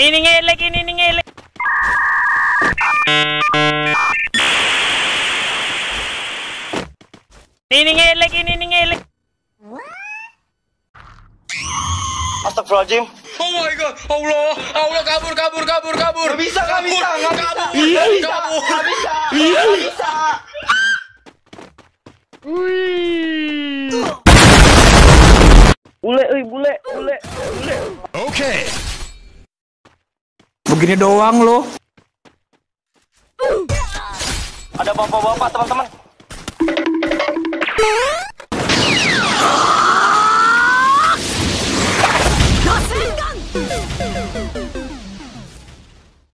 Ini ngelek ini ini ngelek. Ini ngelek ini ini ngelek. Astagfirullahaladzim. Oh my god, Allah, Allah kabur, kabur, kabur, kabur. Gak bisa, gak bisa, gak bisa. kabur, Gak bisa, kabur. gak bisa. Gak bisa. Bule, ui, bule, bule, bule. Begini doang loh. Ada bapak-bapak, teman-teman.